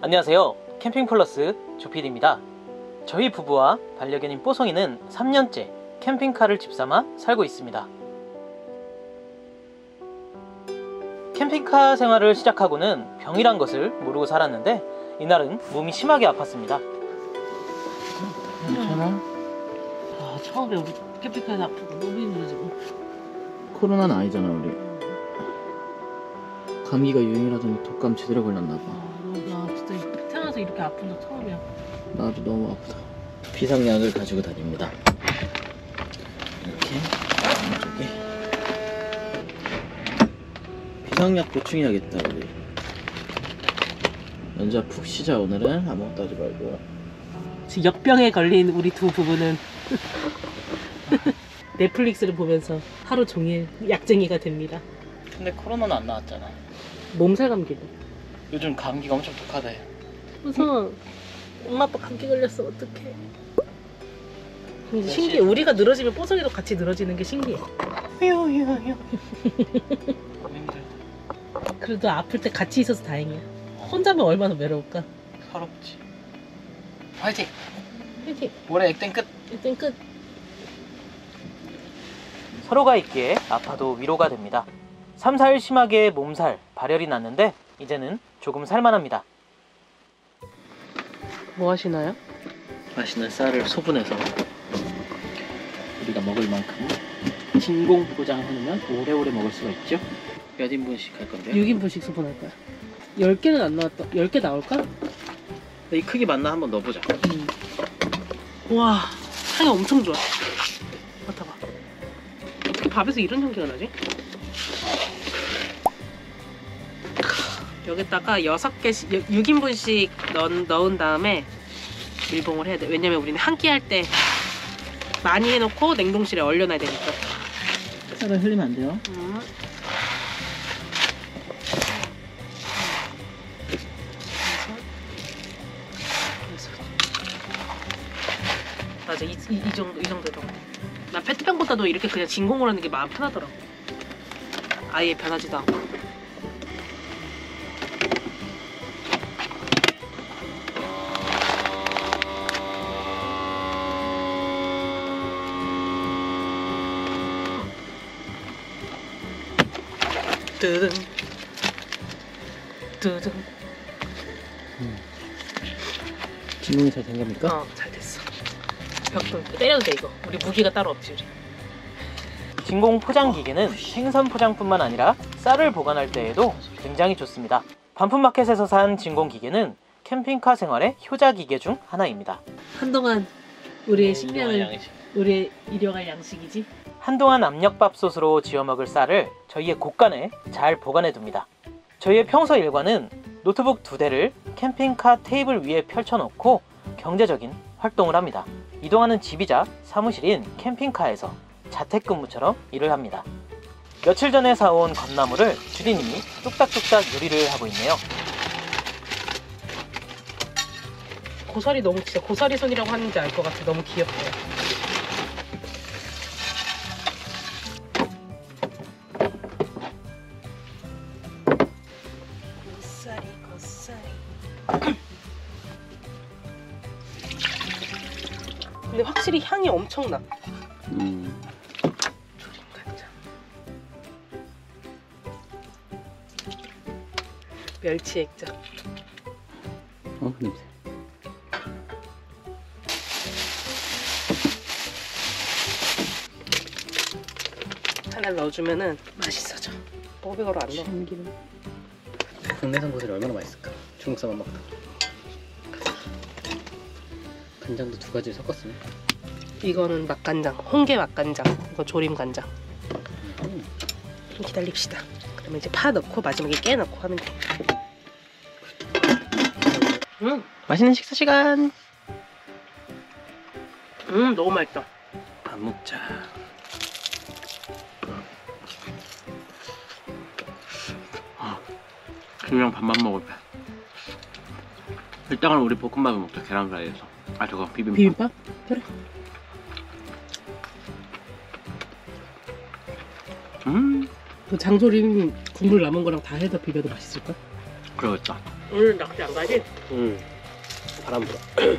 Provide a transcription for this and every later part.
안녕하세요. 캠핑 플러스 조피디입니다. 저희 부부와 반려견인 뽀송이는 3년째 캠핑카를 집삼아 살고 있습니다. 캠핑카 생활을 시작하고는 병이란 것을 모르고 살았는데 이날은 몸이 심하게 아팠습니다. 괜찮아? 아, 처음에 우리 캠핑카에서 아프고 너무 힘들어 지금. 코로나는 아니잖아 우리 감기가 유행이라더니 독감 제대로 걸렸나 봐 아, 이렇게 아픈 적 처음이야. 나도 너무 아프다 비상약을 가지고 다닙니다 이렇게 이쪽에 비상약 보충해야겠다 우리 연자 푹 쉬자 오늘은 아무것도 하지 말고 지금 역병에 걸린 우리 두 부부는 넷플릭스를 보면서 하루 종일 약쟁이가 됩니다. 근데 코로나는 안 나왔잖아. 몸살 감기도. 요즘 감기가 엄청 독하대. 무서워. 엄마 아빠 감기 걸렸어 어떡해. 근데 신기해. 우리가 늘어지면 뽀송이도 같이 늘어지는 게 신기해. 휴 휴 휴. 힘들. 그래도 아플 때 같이 있어서 다행이야. 혼자면 얼마나 외로울까. 서럽지. 화이팅. 화이팅. 올해 액땜 끝. 일단 끝. 서로가 있기에 아파도 위로가 됩니다. 3, 4일 심하게 몸살, 발열이 났는데 이제는 조금 살만합니다. 뭐 하시나요? 맛있는 쌀을 소분해서 우리가 먹을 만큼 진공 포장해놓으면 오래오래 먹을 수가 있죠 몇 인분씩 할 건데요? 6인분씩 수분할 거야. 10개는 안 나왔다. 10개 나올까? 이 크기 맞나 한번 넣어보자 와, 향이 엄청 좋아. 맡아봐. 어떻게 밥에서 이런 향기가 나지? 여기다가 6개씩, 6인분씩 넣은, 넣은 다음에 밀봉을 해야 돼. 왜냐면 우리는 한 끼 할 때 많이 해놓고 냉동실에 얼려놔야 되니까. 쌀을 흘리면 안 돼요 음. 맞아 이, 이, 이 정도 이 정도로 나 페트병보다도 이렇게 그냥 진공으로 하는 게 마음 편하더라고 아예 변하지도 않고 뜨등 뜨등 진공이 잘 된 겁니까? 어 잘 됐어 벽돌 때려도 돼 이거 우리 무기가 따로 없지 우리 진공 포장 기계는 생선 포장뿐만 아니라 쌀을 보관할 때에도 굉장히 좋습니다. 반품마켓에서 산 진공 기계는 캠핑카 생활의 효자 기계 중 하나입니다. 한동안 우리의 식량을 양식. 우리의 일용할 양식이지 한동안 압력밥솥으로 지어 먹을 쌀을 저희의 곳간에 잘 보관해 둡니다. 저희의 평소 일과는 노트북 두 대를 캠핑카 테이블 위에 펼쳐놓고 경제적인 활동을 합니다. 이동하는 집이자 사무실인 캠핑카에서 자택근무처럼 일을 합니다. 며칠 전에 사온 건나무를 주디님이 뚝딱뚝딱 요리를 하고 있네요. 고사리 너무 진짜 고사리 손이라고 하는지 알 것 같아 너무 귀엽다 고 근데 확실히 향이 엄청나. 음. 조림 간장 멸치 액젓. 어 냄새 하나를 넣어주면은 맛있어져. 뽀백으로 안 넣어. 참기름 국내산 고사리 얼마나 맛있을까? 중국산만 먹다. 간장도 두 가지 섞었으면. 이거는 맛간장 홍게 맛간장 이거 조림 간장. 음. 좀 기다립시다. 그러면 이제 파 넣고 마지막에 깨 넣고 하면 돼. 음, 맛있는 식사 시간! 음 너무 맛있다. 밥 먹자 그냥 밥만 먹을 때 일단은 우리 볶음밥을 먹자 계란 프라이에서 아 저거 비빔밥 비빔밥? 그래 음 그 장조림 국물 남은 거랑 다 해서 비벼도 맛있을걸? 그러겠다 오늘 낚시 안 가지? 음 바람 불어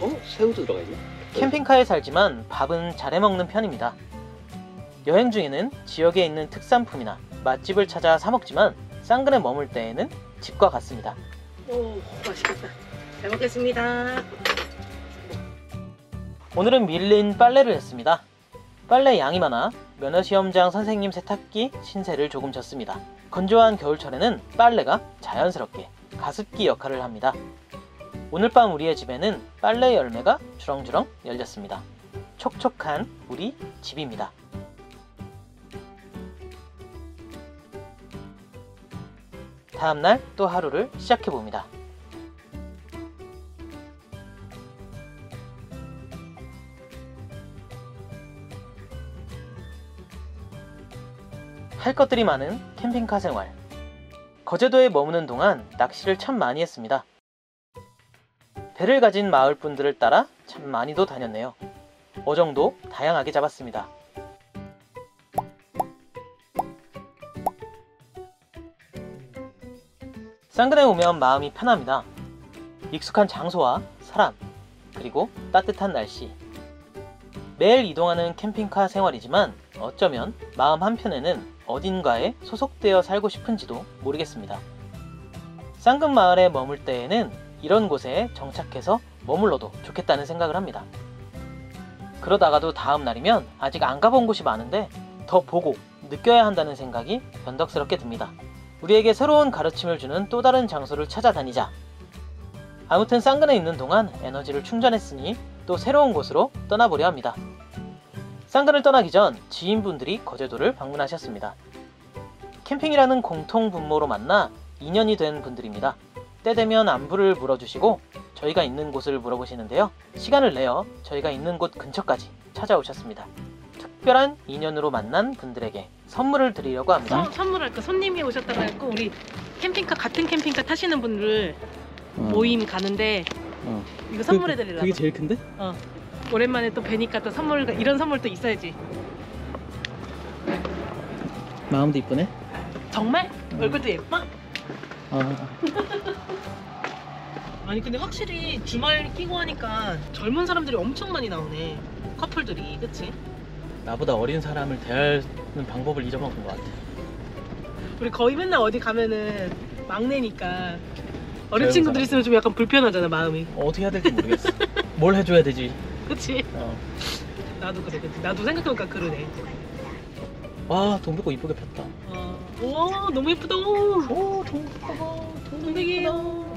어? 새우도 들어가 있네 캠핑카에 살지만 밥은 잘해 먹는 편입니다. 여행 중에는 지역에 있는 특산품이나 맛집을 찾아 사 먹지만 쌍근에 머물 때에는 집과 같습니다. 오 맛있겠다. 잘 먹겠습니다. 오늘은 밀린 빨래를 했습니다. 빨래 양이 많아 면허 시험장 선생님 세탁기 신세를 조금 졌습니다. 건조한 겨울철에는 빨래가 자연스럽게 가습기 역할을 합니다. 오늘 밤 우리의 집에는 빨래 열매가 주렁주렁 열렸습니다. 촉촉한 우리 집입니다. 다음날 또 하루를 시작해 봅니다. 할 것들이 많은 캠핑카 생활. 거제도에 머무는 동안 낚시를 참 많이 했습니다. 배를 가진 마을 분들을 따라 참 많이도 다녔네요. 어종도 다양하게 잡았습니다. 쌍근에 오면 마음이 편합니다. 익숙한 장소와 사람, 그리고 따뜻한 날씨. 매일 이동하는 캠핑카 생활이지만 어쩌면 마음 한편에는 어딘가에 소속되어 살고 싶은지도 모르겠습니다. 쌍금 마을에 머물 때에는 이런 곳에 정착해서 머물러도 좋겠다는 생각을 합니다. 그러다가도 다음 날이면 아직 안 가본 곳이 많은데 더 보고 느껴야 한다는 생각이 변덕스럽게 듭니다. 우리에게 새로운 가르침을 주는 또 다른 장소를 찾아다니자. 아무튼 쌍근에 있는 동안 에너지를 충전했으니 또 새로운 곳으로 떠나보려 합니다. 쌍근을 떠나기 전 지인분들이 거제도를 방문하셨습니다. 캠핑이라는 공통 분모로 만나 인연이 된 분들입니다. 때 되면 안부를 물어주시고 저희가 있는 곳을 물어보시는데요. 시간을 내어 저희가 있는 곳 근처까지 찾아오셨습니다. 특별한 인연으로 만난 분들에게 선물을 드리려고 합니다. 선, 선물할까? 손님이 오셨다가 했고 우리 캠핑카 같은 캠핑카 타시는 분들 모임 가는데 어. 이거 선물해 드리려고. 그게 제일 큰데? 오랜만에 또 뵈니까 또 선물 이런 선물도 있어야지. 마음도 이쁘네 정말? 얼굴도 예뻐? 아, 아니 근데 확실히 주말 끼고 하니까 젊은 사람들이 엄청 많이 나오네. 커플들이, 그치? 나보다 어린 사람을 대하는 방법을 잊어먹은 것 같아. 우리 거의 맨날 어디 가면은 막내니까 어린 친구들. 있으면 좀 약간 불편하잖아 마음이. 어떻게 해야 될지 모르겠어. 뭘 해줘야 되지? 그치? 어. 나도 그래, 그치? 나도 생각해보니까 그러네. 와 동백꽃 이쁘게 폈다. 어. 오 너무 예쁘다. 오, 오 동백꽃 동백이에요.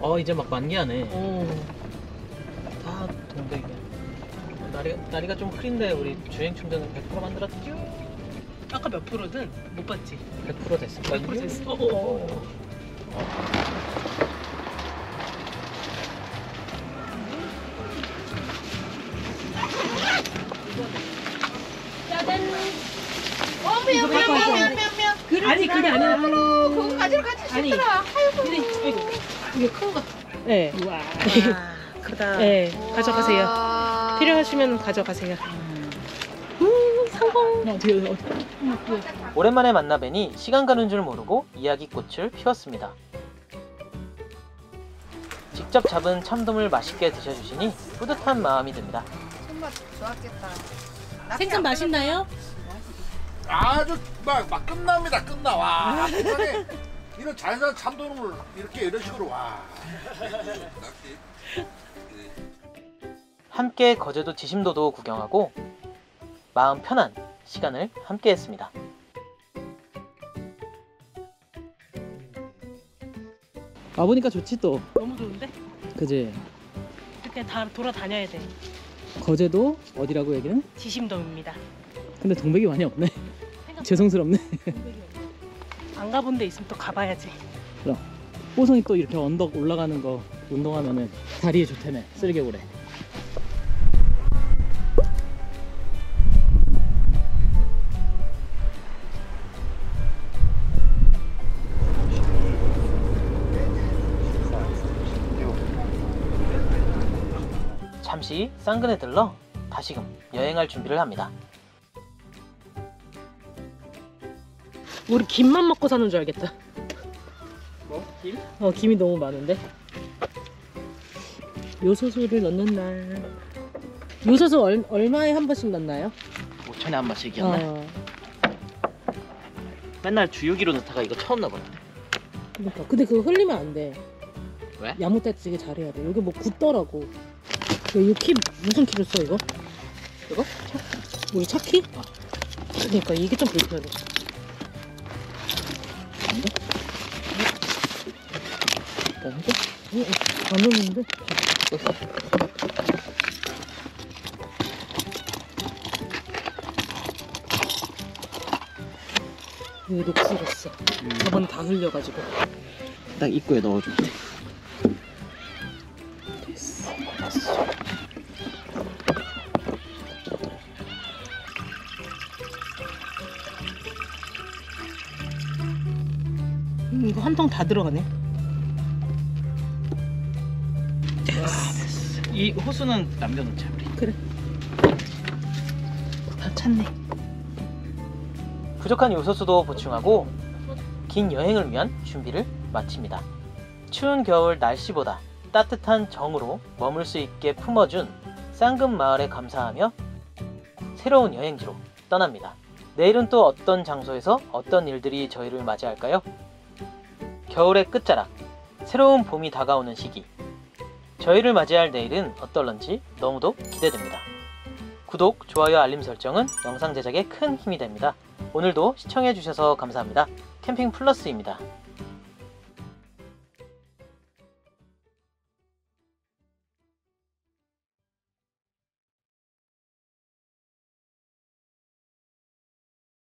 어 이제 막 만개하네. 오. 다 동백 날이, 날이가 좀 흐린데 우리 주행 충전을 100% 만들었죠? 아까 몇 프로든 못 봤지? 100% 됐을 거야. 100% 됐어. 어, 어, 어. 어머야, 이거 갖고 왔어. 미안, 미안, 미안. 아니 그게 아니라 그거 가지러 같이 아니. 싶더라. 아이고. 근데 아이고 이게 큰 거. 네. 와, 크다. 네 가져가세요. 와. 필요하시면 가져가세요. 음 성공. 오랜만에 만나 뵈니 시간 가는 줄 모르고 이야기꽃을 피웠습니다. 직접 잡은 참돔을 맛있게 드셔주시니 뿌듯한 마음이 듭니다. 손맛 좋았겠다. 생선 맛있나요? 아주 막, 막 끝납니다 끝나 와 세상에 이런 자연산 참돔을 이렇게 이런 식으로 와 함께 거제도 지심도도 구경하고 마음 편한 시간을 함께 했습니다. 와보니까 좋지 또 너무 좋은데? 그지? 이렇게 다 돌아다녀야 돼. 거제도 어디라고 여기는? 지심돔입니다. 근데 동백이 많이 없네 죄송스럽네 안 가본 데 있으면 또 가봐야지. 호성이 또 이렇게 언덕 올라가는 거 운동하면은 다리에 좋다네 쓸개골에 잠시 쌍근에 들러 다시금 여행할 준비를 합니다. 우리 김만 먹고 사는 줄 알겠다. 뭐? 김? 어 김이 너무 많은데 요소수를 넣는 날 요소수 얼, 얼마에 한 번씩 넣나요? 5천에 한 번씩이었나? 어, 맨날 주유기로 넣다가 이거 처음 넣어봤는데. 그러니까 근데 그거 흘리면 안 돼 왜? 야무떼지게 잘해야 돼 여기 뭐 굳더라고 이거 키 무슨 키로 써 이거? 이거? 뭐 차키? 그러니까 이게 좀 불편해 뭔데? 응, 응, 안 넣는데? 여기 녹슬었어 저번에 다 흘려가지고 딱 입구에 넣어줄 때. 음, 이거 한 통 다 들어가네 이 호수는 남겨놓자 우리. 그래. 다 찼네 부족한 요소수도 보충하고 긴 여행을 위한 준비를 마칩니다. 추운 겨울 날씨보다 따뜻한 정으로 머물 수 있게 품어준 쌍금 마을에 감사하며 새로운 여행지로 떠납니다. 내일은 또 어떤 장소에서 어떤 일들이 저희를 맞이할까요? 겨울의 끝자락, 새로운 봄이 다가오는 시기. 저희를 맞이할 내일은 어떨런지 너무도 기대됩니다. 구독, 좋아요, 알림 설정은 영상 제작에 큰 힘이 됩니다. 오늘도 시청해주셔서 감사합니다. 캠핑 플러스입니다.